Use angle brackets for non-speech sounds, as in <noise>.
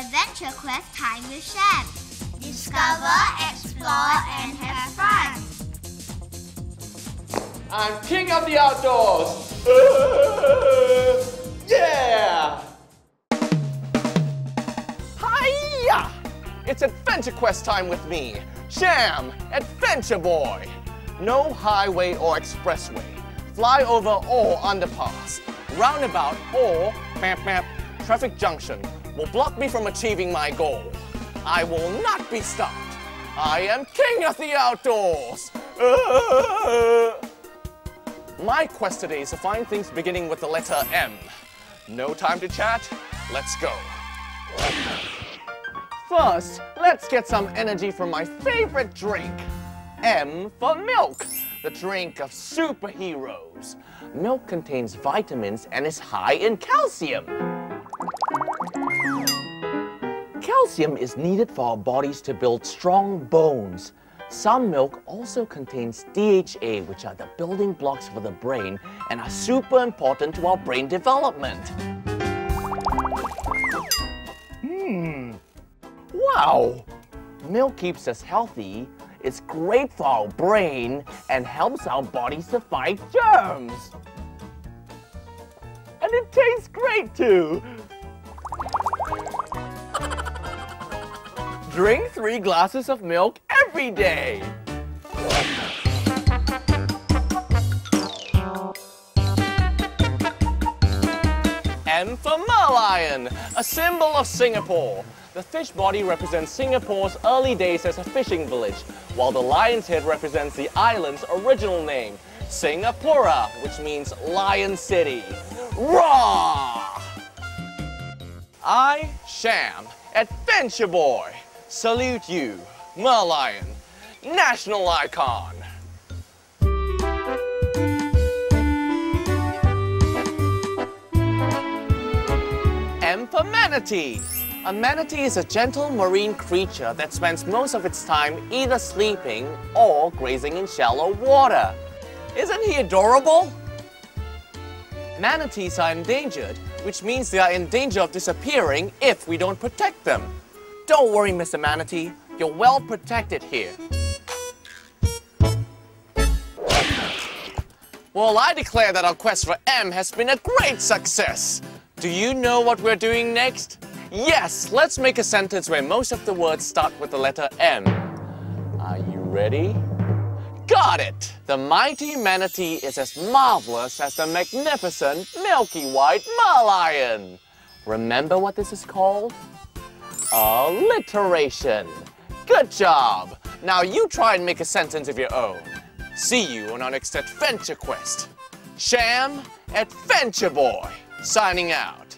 Adventure Quest Time with Sham. Discover, explore, and have fun. I'm king of the outdoors. <laughs> yeah! Hiya! It's Adventure Quest time with me, Sham, Adventure Boy. No highway or expressway, flyover or underpass, roundabout or map map, traffic junction will block me from achieving my goal. I will not be stopped. I am king of the outdoors. <laughs> My quest today is to find things beginning with the letter M. No time to chat, let's go. First, let's get some energy from my favorite drink. M for milk, the drink of superheroes. Milk contains vitamins and is high in calcium. Calcium is needed for our bodies to build strong bones. Some milk also contains DHA, which are the building blocks for the brain and are super important to our brain development. Hmm. Wow! Milk keeps us healthy, it's great for our brain, and helps our bodies to fight germs. And it tastes great too! Drink three glasses of milk every day. M for Merlion, a symbol of Singapore. The fish body represents Singapore's early days as a fishing village, while the lion's head represents the island's original name, Singapura, which means Lion City. Raw! I, Sham, Adventure Boy, salute you, Merlion, national icon. For manatee. A manatee is a gentle marine creature that spends most of its time either sleeping or grazing in shallow water. Isn't he adorable? Manatees are endangered, which means they are in danger of disappearing if we don't protect them. Don't worry, Mr. Manatee. You're well protected here. Well, I declare that our quest for M has been a great success. Do you know what we're doing next? Yes, let's make a sentence where most of the words start with the letter M. Are you ready? Got it! The mighty manatee is as marvelous as the magnificent milky white merlion. Remember what this is called? Alliteration. Good job! Now you try and make a sentence of your own. See you on our next adventure quest. Sham Adventure Boy, signing out.